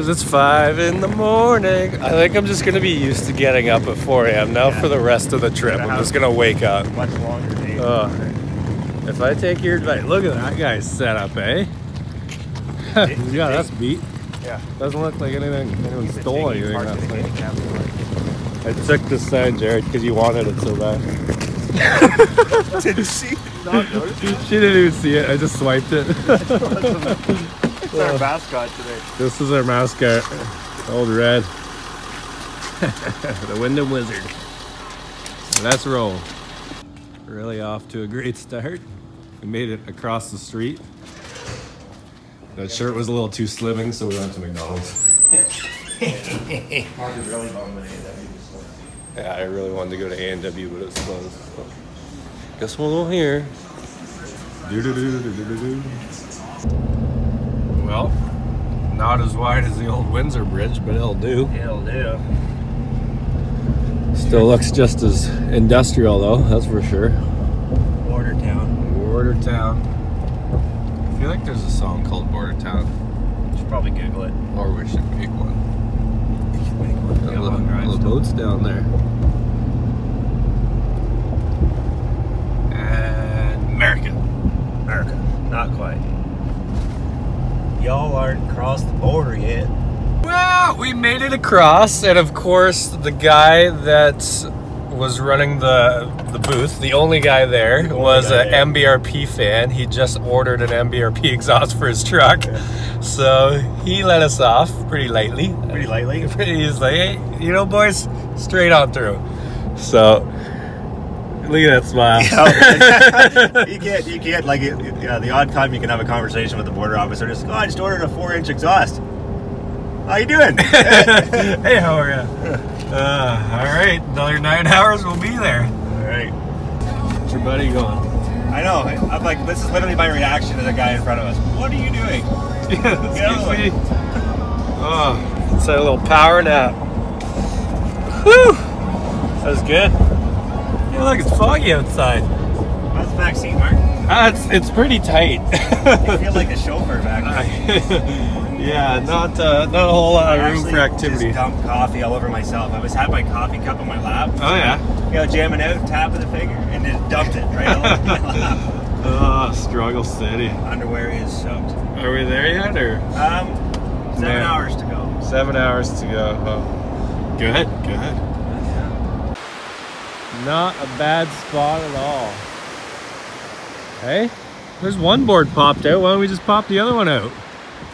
Cause it's five in the morning. I think I'm just gonna be used to getting up at 4 a.m. now for the rest of the trip. I'm just gonna wake up. Much longer day. Uh, if I take your advice, look at that guy's setup, eh? yeah, that's beat. Yeah. Doesn't look like anything. Anyone He's stole anything last night. I took this sign, Jared, because you wanted it so bad. Did she not notice? She didn't even see it. I just swiped it. It's our mascot today. this is our mascot, old Red, the Wyndham Wizard. Let's roll. Really off to a great start. We made it across the street. That shirt was a little too slimming, so we went to McDonald's. Mark is really bummed with A&W. Yeah, I really wanted to go to A&W, but it's closed. So. Guess we'll go here. Doo-doo-doo-doo-doo-doo. Well, not as wide as the old Windsor Bridge, but it'll do. It'll do. Still looks just as industrial, though, that's for sure. Border town. Border Town. I feel like there's a song called Border Town, Should probably Google it. or we should make one. You should make one. Got little, drive little boats down there. And America. America. Not quite. Y'all aren't crossed the border yet. Well, we made it across, and of course, the guy that was running the the booth, the only guy there, The only was an. MBRP fan. He just ordered an MBRP exhaust for his truck, so he let us off pretty lightly. Pretty lightly. He's like, hey, you know, boys, straight on through. So, look at that smile. you can't, you can't, like, it- it- yeah, the odd time you can have a conversation with the border officer, just, oh, I just ordered a four inch exhaust. How you doing? hey, how are you? Uh, all right, another nine hours, we'll be there. All right. What's your buddy going? I know. I'm like, this is literally my reaction to the guy in front of us. What are you doing? Excuse me. Oh, it's a little power nap. Whew, that was good. Yeah, look, it's foggy outside. How's the back seat, Mark? Uh, it's, it's pretty tight. You feel like a chauffeur back there. yeah, not uh, not a whole lot of room for activity. Just dumped coffee all over myself. I was had my coffee cup on my lap. Oh yeah. You know, jamming out, tap of the finger, and just dumped it right all over my lap. Oh, struggle city. Underwear is soaked. Are we there yet, or Um, seven Man. hours to go. seven hours to go? Oh. Good, good. Not a bad spot at all. Hey, there's one board popped out. Why don't we just pop the other one out?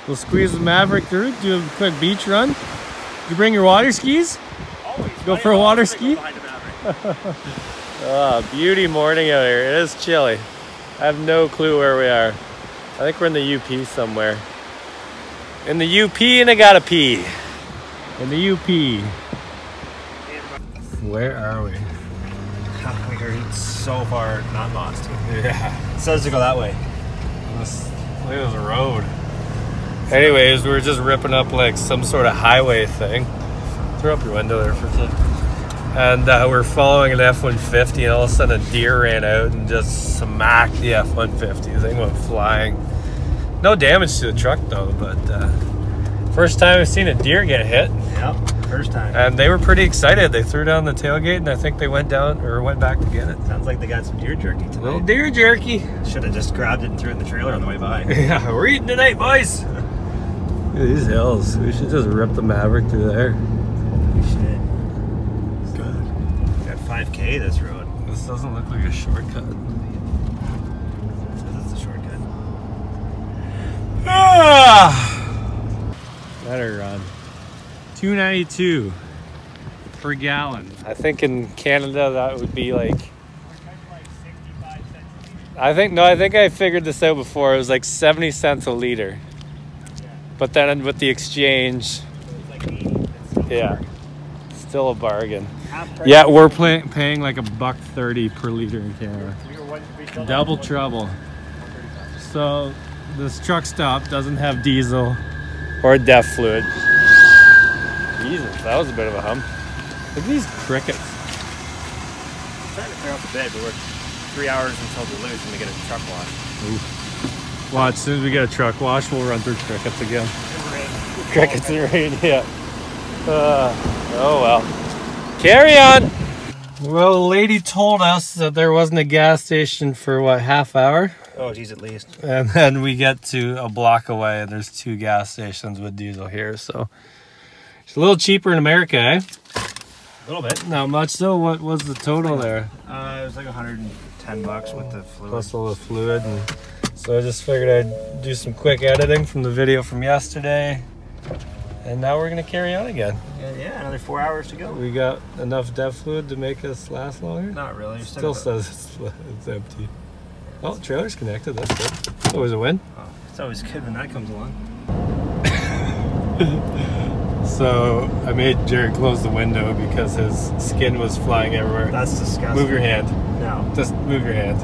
We'll squeeze the Maverick through, do a quick beach run. You bring your water skis? Always. Go for a water ski? Ah, beauty morning out here. It is chilly. I have no clue where we are. I think we're in the UP somewhere. In the UP and I gotta pee. In the UP. Where are we? We're so far not lost. Yeah. It says to go that way. This, look at this road. Anyways, we were just ripping up like some sort of highway thing. Throw up your window there for a second. And uh, we're following an F-150 and all of a sudden a deer ran out and just smacked the F-150. The thing went flying. No damage to the truck though, but uh, first time I've seen a deer get hit. Yep. First time. And they were pretty excited. They threw down the tailgate and I think they went down or went back to get it. Sounds like they got some deer jerky tonight. Little deer jerky. Should have just grabbed it and threw it in the trailer on the way by. Yeah, we're eating tonight, boys. Look at these hills. We should just rip the Maverick through there. We should. Good. Got 5K this road. This doesn't look like a shortcut. Says it's a shortcut. Ah! Better run. 292 per gallon. I think in Canada that would be like. I think no, I think I figured this out before. It was like 70 cents a liter. But then with the exchange, yeah, still a bargain. Yeah, we're pay- paying like a buck 30 per liter in Canada. Double trouble. So this truck stop doesn't have diesel or def fluid. Jesus, that was a bit of a hum. Look at these crickets. I'm trying to clear off the bed, but we're three hours until Duluth and we get a truck wash. Well, as soon as we get a truck wash, we'll run through crickets again. Crickets and rain, yeah. Uh, oh well. Carry on! Well, the lady told us that there wasn't a gas station for what, half hour? Oh, geez, at least. And then we get to a block away and there's two gas stations with diesel here, so it's a little cheaper in America, eh? A little bit. Not much though. What was the total there? Uh, it was like 110 bucks with the fluid. Plus all the fluid and so I just figured I'd do some quick editing from the video from yesterday. And now we're gonna carry on again. Yeah, yeah, another four hours to go. We got enough DEF fluid to make us last longer? Not really. Still says it's, it's empty. Oh, trailer's connected. That's good. It's always a win. Oh, it's always good when that comes along. So I made Jared close the window because his skin was flying everywhere. That's disgusting. Move your hand. No. Just move your hand.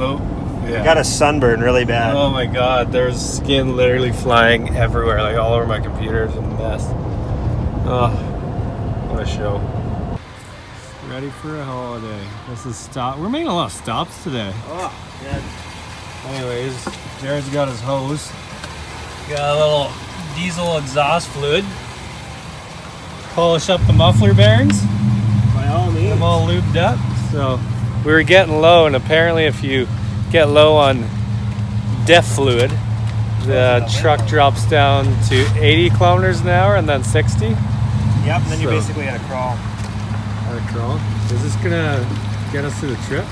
Oh, yeah. I got a sunburn really bad. Oh my god, there's skin literally flying everywhere, like all over my computer. It's a mess. Oh, what a show. Ready for a holiday. This is stop. We're making a lot of stops today. Oh, yeah. Anyways, Jared's got his hose. Got a little diesel exhaust fluid. Polish up the muffler bearings. By all Get means. them all lubed up. So we were getting low, and apparently, if you get low on def fluid, the truck drops down to 80 kilometers an hour and then 60. Yep, and then you basically had to crawl. crawl. Is this gonna get us through the trip?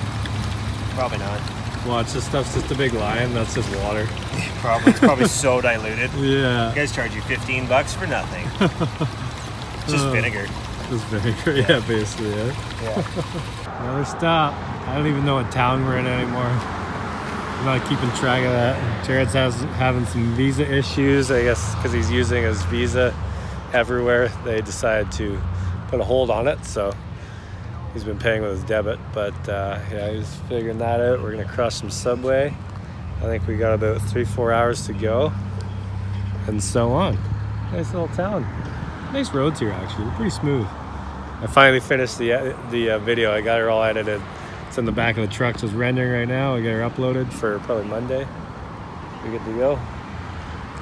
Probably not. Watch, this stuff's just a big lion. That's just water. Probably. It's probably so diluted. Yeah. You guys charge you 15 bucks for nothing. It's Just Uh. vinegar. Just vinegar. Yeah, basically. Yeah. Yeah. Another stop. I don't even know what town we're in anymore. I'm not keeping track of that. Jared's has, having some visa issues, I guess, because he's using his visa everywhere. They decided to put a hold on it, so he's been paying with his debit. But uh, yeah, he's figuring that out. We're gonna crush some subway. I think we got about three, four hours to go, and so on. Nice little town. Nice roads here, actually. They're pretty smooth. I finally finished the the uh, video. I got her all edited. It's in the back of the truck, so it's rendering right now. I got her uploaded for probably Monday. We good to go.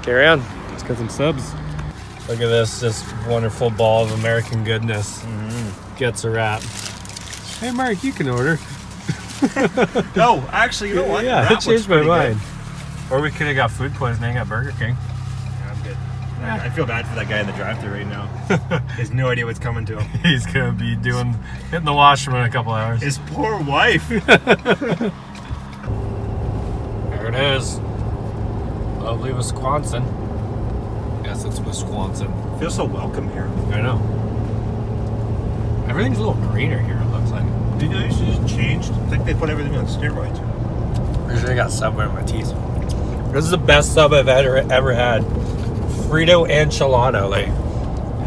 Carry on. Let's get some subs. Look at this, this wonderful ball of American goodness. Gets a wrap. Hey, Mark, you can order. No, actually, you know what? Yeah, That I changed my pretty mind. Or we could have got food poisoning at Burger King. Yeah, I'm good. I I feel bad for that guy in the drive-thru right now. he has no idea what's coming to him. He's gonna be doing hitting the washroom in a couple hours. His poor wife. There it is. Lovely Wisconsin. Yes, it's Wisconsin. feels so welcome here. I know. Everything's a little greener here, it looks like. Did you know this just changed? I think they put everything on steroids. Pretty sure I got Subway in my teeth. This is the best sub I've ever, ever had. Frito enchilada. Like,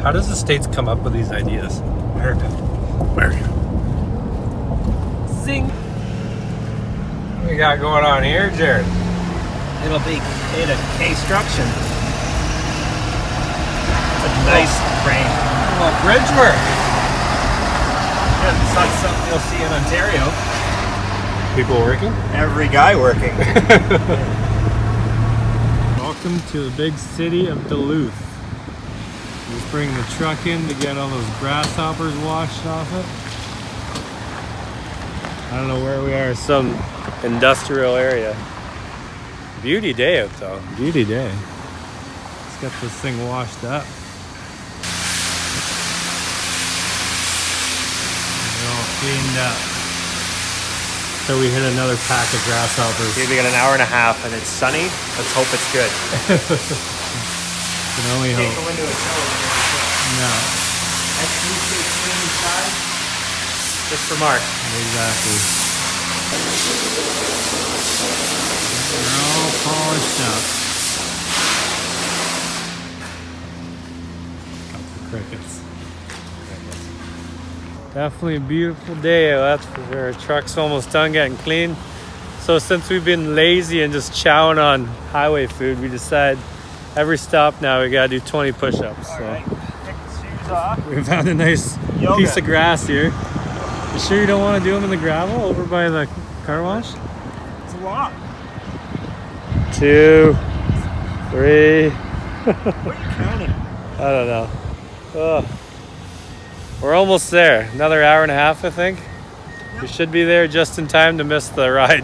how does the States come up with these ideas? America. America. Zing. What we got going on here, Jared? It'll be in a construction. It's a nice frame. Well, bridge work. Yeah, it's not something you'll see in Ontario. People working? Every guy working. Welcome to the big city of Duluth. Just bringing the truck in to get all those grasshoppers washed off it. I don't know where we are, some industrial area. Beauty day out though. Beauty day. Let's get this thing washed up. They're all cleaned up. So we hit another pack of grasshoppers. we got an hour and a half and it's sunny. Let's hope it's good. Can only hope. into a No, Just for Mark. exactly. They're all polished up. Got the crickets. Definitely a beautiful day, that's for sure. Truck's almost done getting clean. So since we've been lazy and just chowing on highway food, we decide every stop now we gotta do 20 push-ups. So. Alright, take the shoes off. We found a nice Yoga. piece of grass here. You sure you don't want to do them in the gravel over by the car wash? It's a lot. Two, three, What are you counting? I don't know. Ugh. We're almost there. Another hour and a half, I think. We should be there just in time to miss the ride.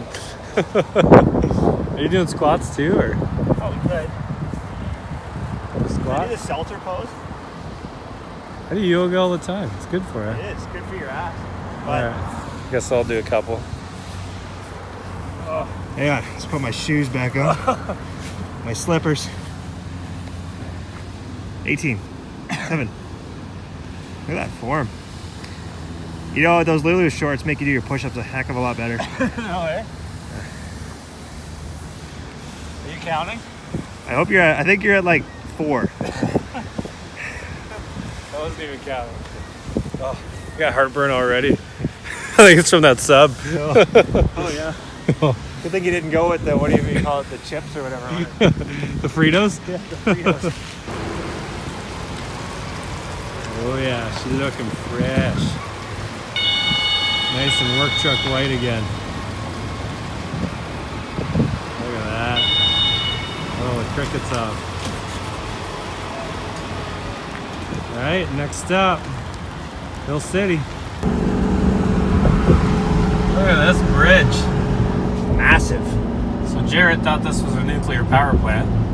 Are you doing squats too, or Oh, we could. Do squat? the Seltzer pose? I do yoga all the time. It's good for you. It is good for your ass. All right. Guess I'll do a couple. Yeah, let's put my shoes back on. my slippers. 18. 7. Look at that form. You know, those Lulu shorts make you do your push ups a heck of a lot better. no way. Eh? Are you counting? I hope you're at, I think you're at like four. I wasn't even counting. Oh, I got heartburn already. I think it's from that sub. Oh, yeah. Good thing you didn't go with the, what do you call it, the chips or whatever the Fritos? Yeah, the Fritos. Oh yeah, she's looking fresh. Nice and work truck white again. Look at that. Oh, the cricket's off. All right, next up, Hill City. Look at this bridge. Massive. So Jared thought this was a nuclear power plant.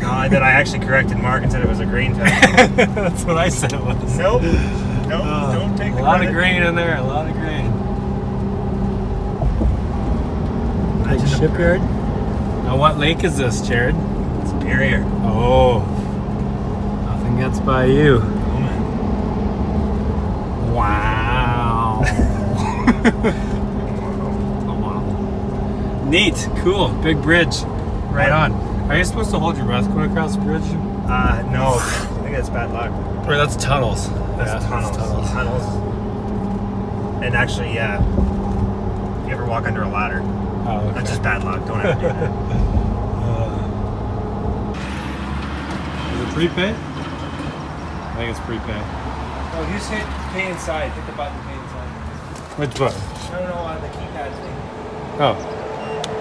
No, and then I actually corrected Mark and said it was a green tank. That's what I said it was. nope. Nope. Uh, don't take a lot credit. of green in there, a lot of green. Imagine the shipyard. Now, what lake is this, Jared? Superior. Oh, nothing gets by you. Oh, man. Wow. oh, wow. Neat, cool, big bridge. Right on. Are you supposed to hold your breath going across the bridge? Uh, no. I think that's bad luck. Or that's tunnels. That's Yeah, tunnels. tunnels. tunnels. And actually, yeah. If you ever walk under a ladder, Oh, okay. that's just bad luck. Don't ever do that. Is it prepay? I think it's prepay. Oh, you just hit pay inside. Hit the button pay inside. Which button? I don't know uh, the keypad thing. Oh,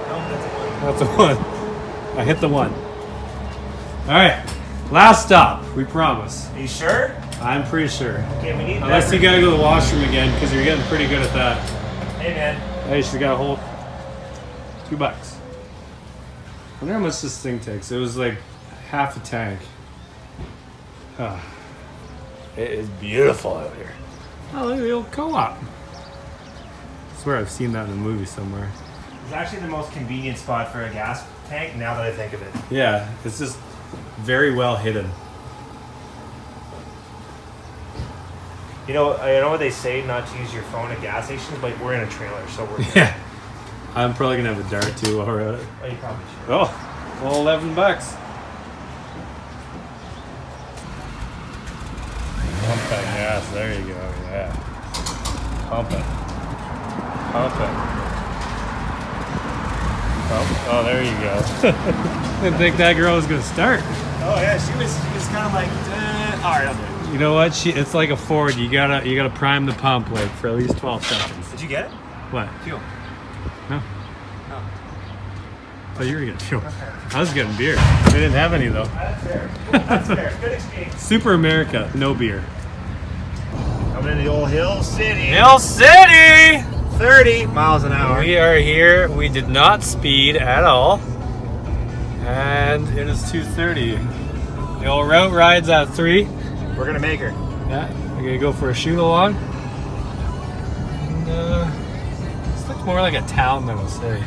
No, that's a one. that's the one. I hit the one. All right, last stop. We promise. Are you sure? I'm pretty sure. Okay, we need Unless you gotta go to the washroom again, because you're getting pretty good at that. Hey, man. Hey, she got a whole two bucks. I wonder how much this thing takes. It was like half a tank. Ah. It is beautiful out here. Oh, look at the old co-op. I swear I've seen that in a movie somewhere. It's actually the most convenient spot for a gas tank now that I think of it. Yeah, it's just very well hidden. You know, I know what they say not to use your phone at gas stations, but we're in a trailer, so we're. Yeah. I'm probably gonna have a dart too while we're at it. Oh, you probably should. Oh, well, 11 bucks. Pump that gas. There you go. Yeah. Pump it. Pump it. Pump. Oh, there you go. Didn't think that girl was gonna start. Oh yeah, she was. She was kind of like, eh. all right, I'll do it. You know what? She. It's like a Ford. You gotta. You gotta prime the pump like for at least 12 seconds. Did you get it? What? Fuel. No. Oh. Oh, you were getting fuel. I was getting beer. They didn't have any though. That's fair. That's fair. Good exchange. Super America, no beer. Coming into the old Hill City. Hill City! 30 miles an hour. We are here. We did not speed at all. And it is 2.30. The old route rides at 3. We're gonna make her. Yeah, we're gonna go for a shoot along. And, uh, this looks more like a town than a city.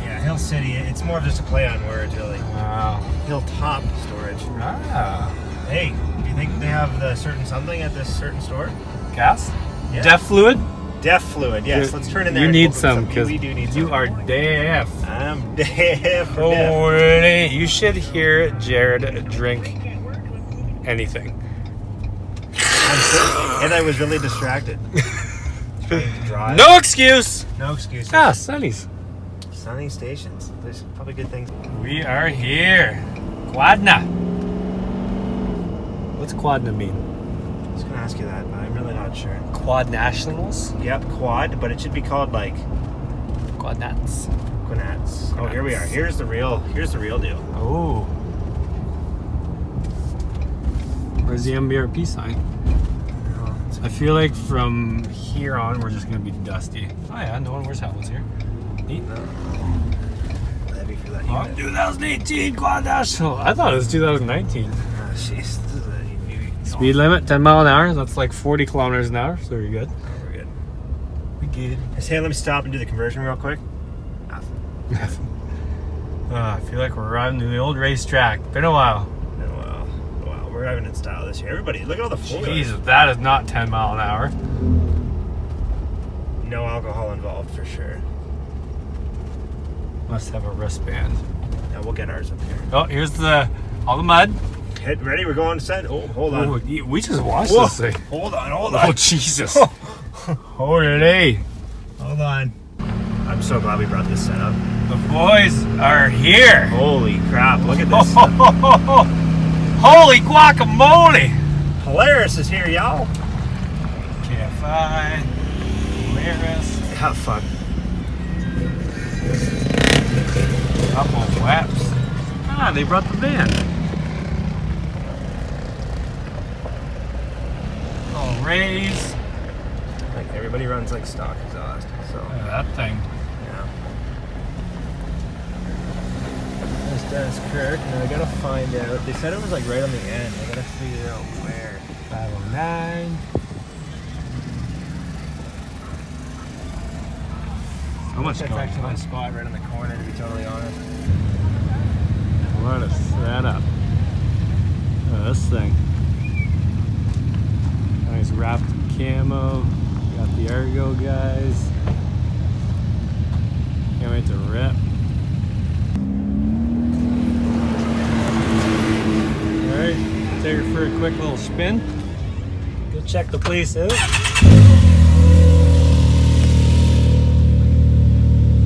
Yeah, Hill City. It's more of just a play on words, really. Wow. Hilltop storage. Ah. Hey, do you think they have the certain something at this certain store? Gas? Yeah. Deaf fluid? Deaf fluid. Yes. You- let's turn in there. You need some because We do need you are deaf. I'm deaf. Oh, deaf. You should hear Jared drink anything. And I was really distracted. Drive. No excuse! No excuse. Ah, Sunny's. Sunny stations. There's probably good things. We are here. Quadna. What's Quadna mean? I was gonna ask you that, but I'm really not sure. Quad nationals? Yep, quad, but it should be called like Quadnats. quinats. Oh, here we are. Here's the real. Here's the real deal. Oh. Where's the MBRP sign? Oh. I feel like from here on we're just gonna be dusty. Oh yeah, no one wears helmets here. Neat. Heavy for that Oh, 2018 Quad National. I thought it was 2019. Oh, jeez, Speed limit 10 mile an hour. That's like 40 kilometers an hour. So you're good. We're good. We good. Hey, let me stop and do the conversion real quick. Ah, I feel like we're riding to the old racetrack. Been a while. Oh, wow. Wow, we're driving in style this year. Everybody, look at all the four Jesus, that is not 10 mile an hour. No alcohol involved for sure. Must have a wristband. Now we'll get ours up here. Oh, here's the all the mud. Hit ready? We're going to set. Oh, hold on. Oh, we just watched Whoa. this thing. Hold on, hold on. Oh. Jesus! Holy! Hold on. I'm so glad we brought this set up. The boys are here. Holy crap, look at this. Holy guacamole! Polaris is here, y'all. KFI, Polaris, Yeah, fuck. couple of whaps. Ah, they brought the van. Oh, raise. Like everybody runs like stock exhaust, so at that thing. yeah. There's Dennis Kirk, and I gotta find out. They said it was like right on the end. I gotta figure out where. 509. So much That's actually my spot right on the corner, to be totally honest. What a setup. At this thing. Nice wrapped camo. Got the Ergo guys. Can't wait to rip. Alright, take her for a quick little spin. Go check the place out.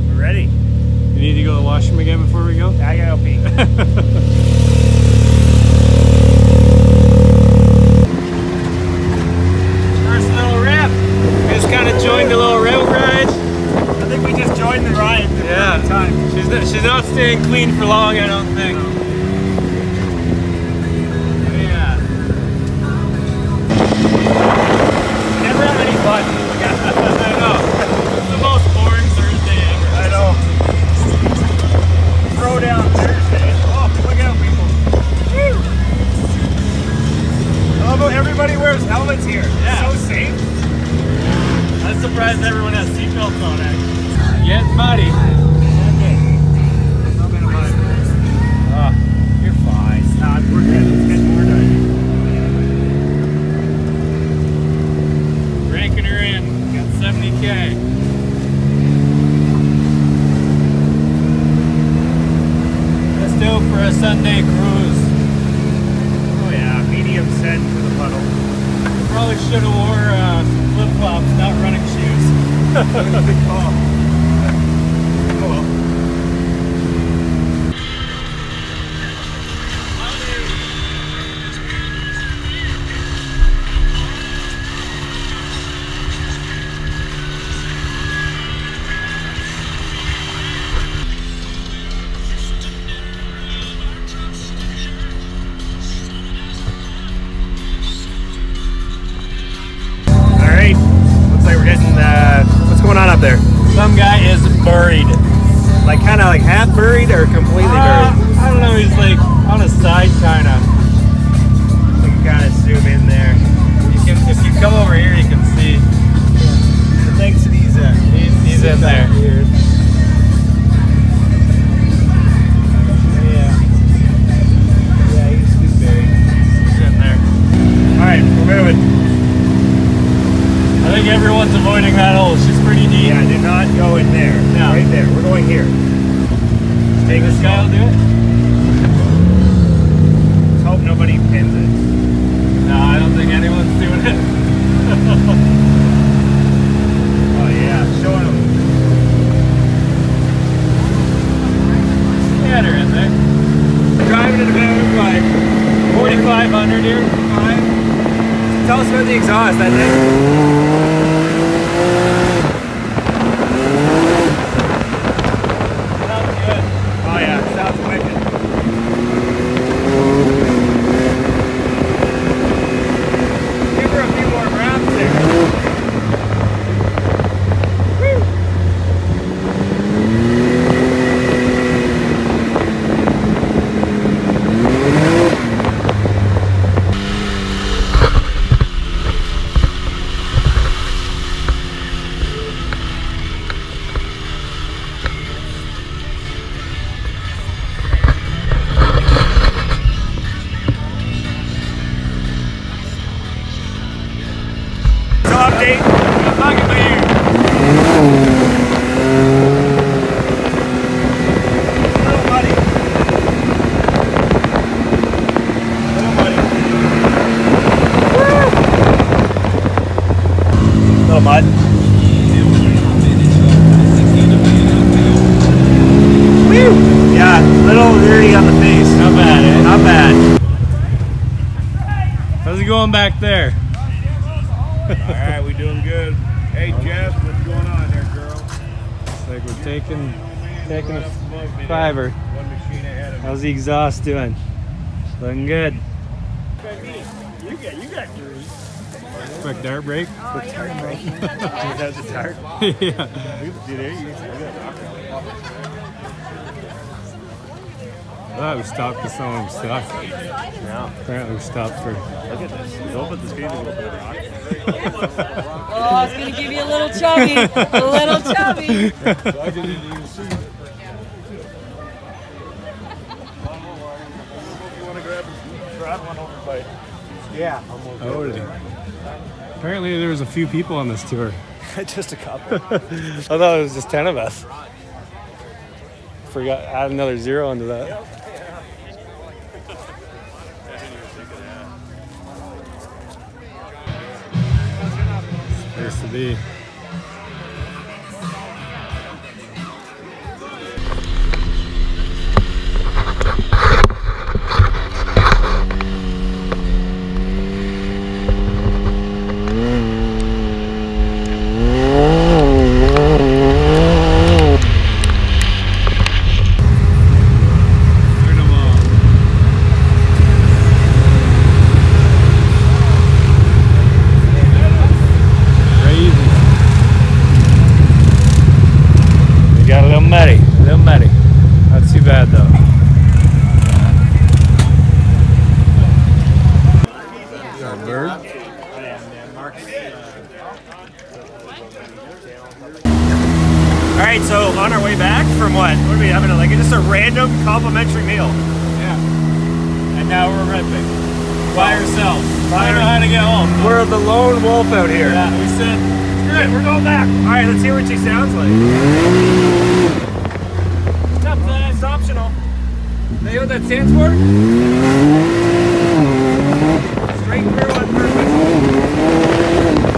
We're ready. You need to go to the washroom again before we go? I gotta pee. 70k. Let's do it for a Sunday cruise. Oh yeah, medium send for the puddle. Probably should have wore uh, flip flops, not running shoes. Good call. Like kind of like half buried or completely Uh, buried? I don't know, he's like on a side kind of. We can kind of zoom in there. You can, if you come over here, you can see So thanks to these. Uh, he's, he's in there. Yeah. Yeah, he's, he's buried. He's in there. All right, we're moving. I think everyone's avoiding that hole. She's pretty deep. Yeah, do not go in there. No. Right there. We're going here. Just take This this guy will do it? Let's hope nobody pins it. No, I don't think anyone's doing it. Oh yeah, showing them. Get her in there. Driving it about like 4,500 here. five. Tell us about the exhaust, that thing. The exhaust doing? Looking good. You got, you got three. Quick dart break. That's a tire. yeah. I thought we stopped because someone was stuck. Yeah. Apparently we stopped for Look at this. He's opened the screen a little bit. Oh, it's gonna give you a little chubby, a little chubby. Yeah. Totally. Apparently there was a few people on this tour. Just a couple. I thought it was just ten of us. Forgot add another zero into that. Place to be. Going back. All right, let's hear what she sounds like. It's optional. you know what that stands for? Straight through on purpose.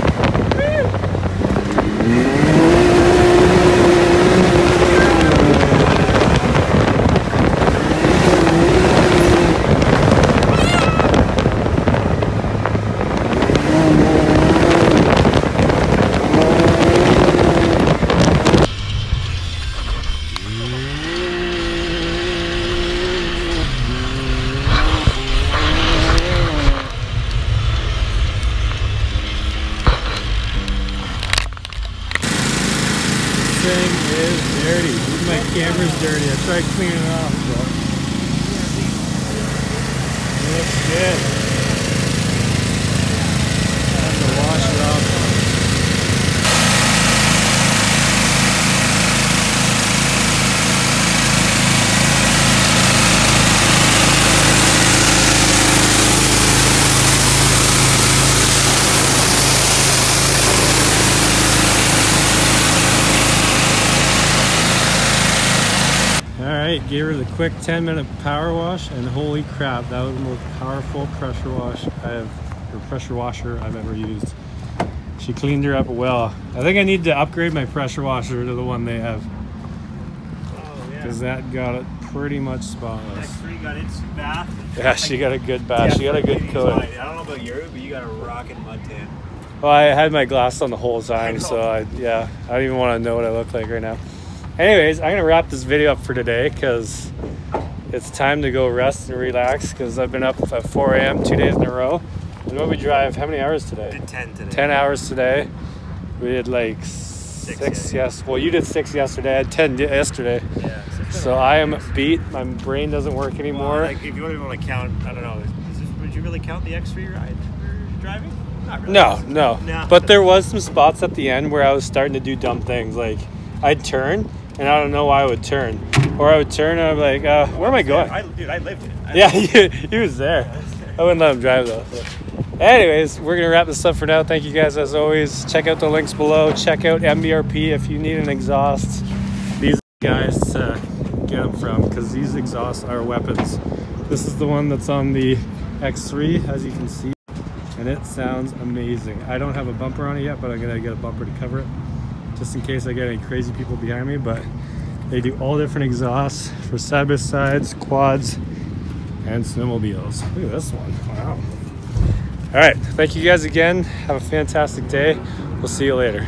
Good. Time to wash it off. All right, gave her the quick 10 minute power wash, and holy crap, that was the most powerful pressure wash I have, or pressure washer I've ever used. She cleaned her up well. I think I need to upgrade my pressure washer to the one they have, Oh, yeah. because that got it pretty much spotless. X3 got its bath. Yeah, she got a good bath. She got a good coat. I don't know about you, but you got a rockin' mud tan. Well, I had my glass on the whole time, so I yeah, I don't even want to know what I look like right now. Anyways, I'm gonna wrap this video up for today because it's time to go rest and relax because I've been up at 4 a.m. two days in a row. And what we drive? How many hours today? Did 10 today. 10 hours today. We did like six, yeah. yes. Well, you did six yesterday. I had 10 yesterday. Yeah. So, it's been So a I am beat. My brain doesn't work Well, anymore. like, if you want to count, I don't know. Is this, would you really count the X3 ride for driving? Really. No, no. No. But there was some spots at the end where I was starting to do dumb things. Like I'd turn, and I don't know why I would turn, or I would turn and I'm like, uh, where am I going? I, dude, I lived it. I Yeah, he, he was there. I wouldn't let him drive though. Anyways, we're gonna wrap this up for now. Thank you guys as always. Check out the links below. Check out MBRP if you need an exhaust. These guys to get them from because these exhausts are weapons. This is the one that's on the X3, as you can see, and it sounds amazing. I don't have a bumper on it yet, but I'm gonna get a bumper to cover it, just in case I get any crazy people behind me. But they do all different exhausts for side by sides, quads, and snowmobiles. Look at this one. Wow. All right. Thank you guys again. Have a fantastic day. We'll see you later.